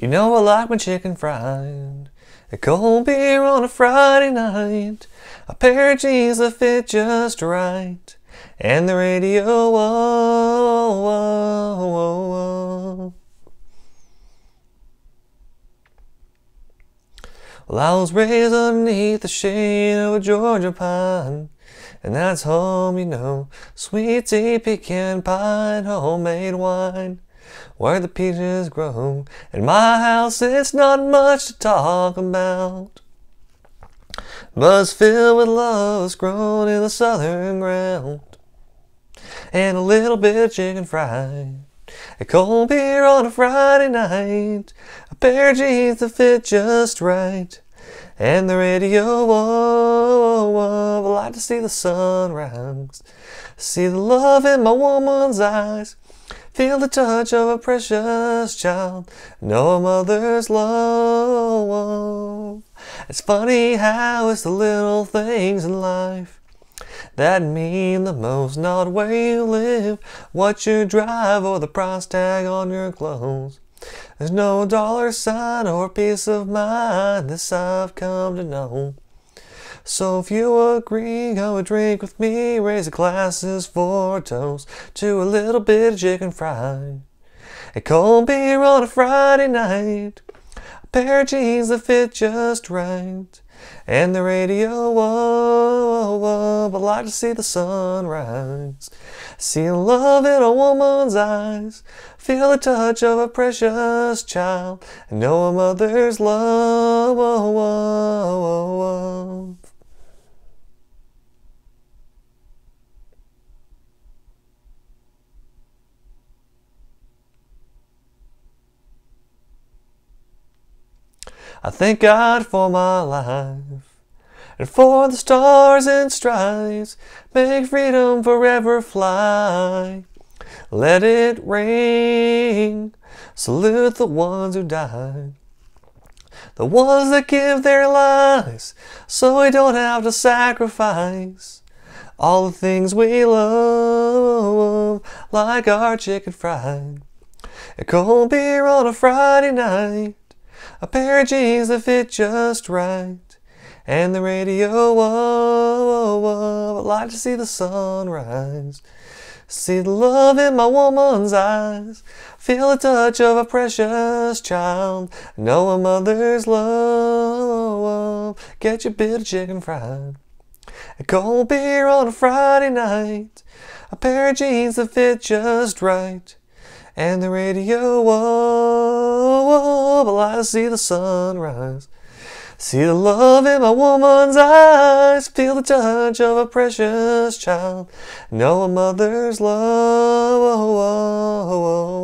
You know I like my chicken fried. A cold beer on a Friday night. A pair of jeans that fit just right. And the radio. Whoa, whoa, whoa, whoa. Well, I was raised underneath the shade of a Georgia pine. And that's home, you know. Sweet tea, pecan pie, homemade wine where the peaches grow. In my house, it's not much to talk about. But it's filled with love's grown in the southern ground. And a little bit of chicken fried. A cold beer on a Friday night. A pair of jeans that fit just right. And the radio, whoa, whoa, whoa. I like to see the sunrise. See the love in my woman's eyes. Feel the touch of a precious child. Know a mother's love. It's funny how it's the little things in life that mean the most, not where you live, what you drive, or the price tag on your clothes. There's no dollar sign or peace of mind, this I've come to know. So if you agree, go and drink with me, raise the glasses for a toast to a little bit of chicken fried. A cold beer on a Friday night, a pair of jeans that fit just right, and the radio, whoa, but like to see the sunrise. See love in a woman's eyes, feel the touch of a precious child, and know a mother's love. Whoa, whoa, whoa, whoa. I thank God for my life and for the stars and stripes. Make freedom forever fly. Let it ring. Salute the ones who died. The ones that give their lives so we don't have to sacrifice all the things we love, like our chicken fried. A cold beer on a Friday night. A pair of jeans that fit just right. And the radio, whoa, whoa, whoa. I'd like to see the sunrise. See the love in my woman's eyes. Feel the touch of a precious child. Know a mother's love. Get your bit of chicken fried. A cold beer on a Friday night. A pair of jeans that fit just right. And the radio, whoa, whoa, but I see the sunrise. See the love in my woman's eyes, feel the touch of a precious child, know a mother's love. Whoa, whoa, whoa,